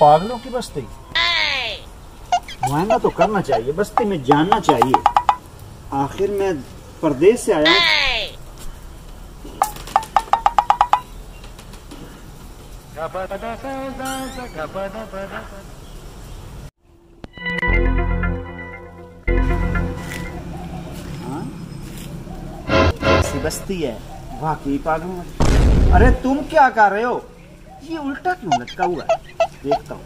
पागलों की बस्ती। मुआयना तो करना चाहिए, बस्ती में जानना चाहिए। आखिर मैं परदेश से आया। हाँ? बस्ती है वाकई पागलों अरे तुम क्या कर रहे हो? ये उल्टा क्यों लटका हुआ है? देखता हूँ।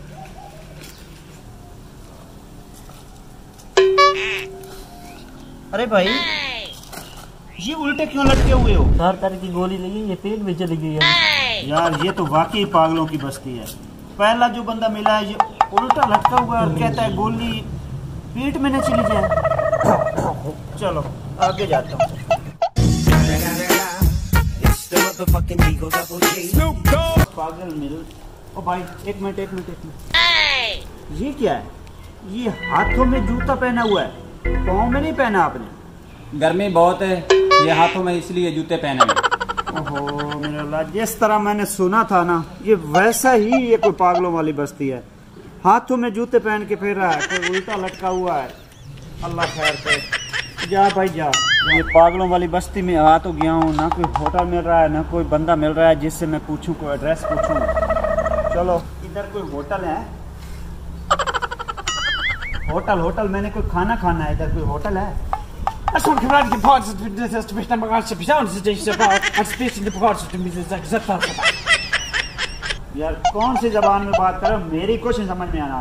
अरे भाई ये उल्टे क्यों लटके हुए हो? चार तारीख की गोली लगी ये पेट में चली गई है। यार ये तो वाकई पागलों की बस्ती है। पहला जो बंदा मिला है ये उल्टा लटका हुआ है और कहता है गोली पेट में न चली जाए। चलो आगे जाता हूँ। पागल मिल ओ भाई एक मिनट एक मिनट एक मिनट। ये क्या है? ये हाथों में जूता पहना हुआ है। पाँव में नहीं पहना आपने? गर्मी बहुत है। ये हाथों में इसलिए जूते पहने ओहो मेरे अल्लाह जिस तरह मैंने सुना था ना ये वैसा ही ये कोई पागलों वाली बस्ती है। हाथों में जूते पहन के फिर रहा है कोई उल्टा लटका हुआ है। अल्लाह खैर करे। जा भाई जा। ये पागलों वाली बस्ती में आ तो गया हूँ ना कोई होटल मिल रहा है ना कोई बंदा मिल रहा है जिससे मैं पूछूँ कोई एड्रेस पूछूँ। चलो इधर कोई होटल है होटल होटल मैंने कोई खाना खाना है इधर कोई होटल है यार कौन सी जबान में बात करो मेरी कुछ समझ में आ रहा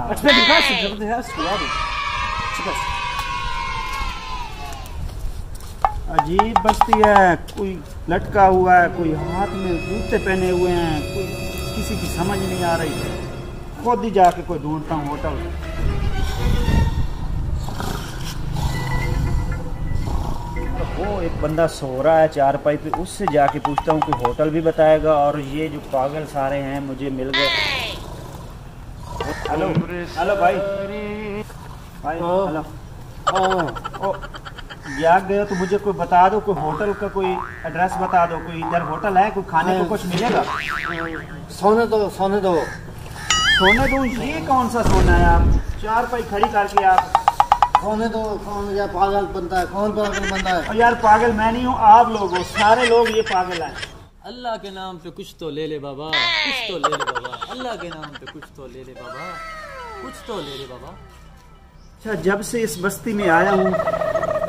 अजीब बस्ती है कोई लटका हुआ है कोई हाथ में जूते पहने हुए हैं कोई किसी की समझ नहीं आ रही। है खुद ही जाके कोई ढूंढता हूँ होटल। तो वो एक बंदा सो रहा है चार पाई पे उससे जाके पूछता हूँ कि होटल भी बताएगा और ये जो पागल सारे हैं मुझे मिल गए। हेलो। हेलो भाई। भाई हेलो। ओ जाग गए तो मुझे कोई बता दो कोई होटल का कोई एड्रेस बता दो कोई इधर होटल है कोई खाने को कुछ मिलेगा? सोने दो सोने दो। सोने दो? ये कौन सा सोना है आप? चार पाई खड़ी करके आप। सोने दो कौन या पागल बनता है कौन पागल बनता है? यार पागल मैं नहीं हूँ आप लोग हो सारे लोग ये पागल है। अल्लाह के नाम पे कुछ तो ले ले बाबा कुछ तो ले ले बाबा अल्लाह के नाम पे कुछ तो ले ले बाबा कुछ तो ले ले बाबा। अच्छा जब से इस बस्ती में आया हूँ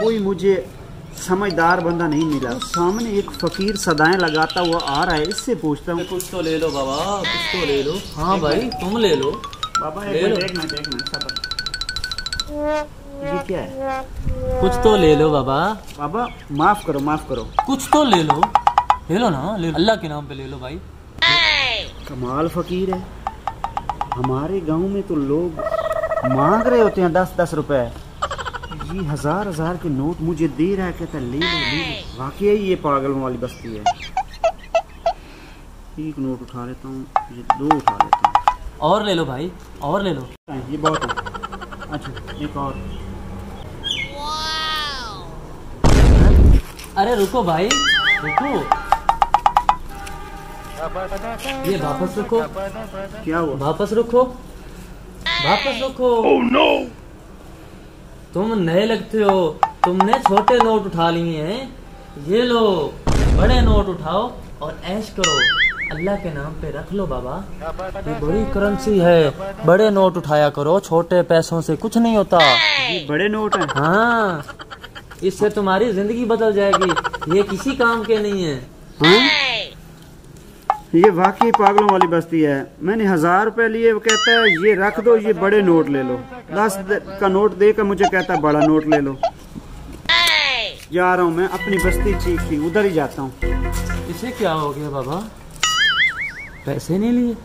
कोई मुझे समझदार बंदा नहीं मिला। सामने एक फकीर सदाएँ लगाता हुआ आ रहा है इससे पूछता हूँ। कुछ तो ले लो बाबा कुछ तो ले लो। हाँ भाई तुम ले लो। बाबा ले एक लो। ये क्या है? कुछ तो ले लो बाबा। बाबा माफ़ करो माफ़ करो। कुछ तो ले लो। ले लो ना ले। अल्लाह के नाम पे ले लो भाई। कमाल फकीर है। हमारे गाँव में तो लोग मांग रहे होते हैं दस दस रुपए। ये हज़ार हज़ार के नोट मुझे दे रहा है कहता है, ले लो ले वाकई ये पागलों वाली बस्ती है। एक नोट उठा लेता हूँ ये दो उठा लेता हूँ। और ले लो भाई और ले लो। ये बहुत है। अच्छा एक और। अरे रुको भाई रुको। ये वापस रुको क्या हुआ? वापस रुको वापस रखो। तुम नए लगते हो। तुमने छोटे नोट उठा लिए हैं। ये लो बड़े नोट उठाओ और ऐश करो। अल्लाह के नाम पे रख लो बाबा। ये बड़ी करेंसी है। बड़े नोट उठाया करो। छोटे पैसों से कुछ नहीं होता। ये बड़े नोट हैं। हाँ इससे तुम्हारी ज़िंदगी बदल जाएगी। ये किसी काम के नहीं है। हाँ? ये वाकई पागलों वाली बस्ती है। मैंने हज़ार रुपए लिए, वो कहता है, ये रख दो, ये बड़े नोट ले लो। दस का नोट दे देकर मुझे कहता है, बड़ा नोट ले लो। जा रहा हूँ मैं अपनी बस्ती चीख की, उधर ही जाता हूँ। इसे क्या हो गया बाबा? पैसे नहीं लिए?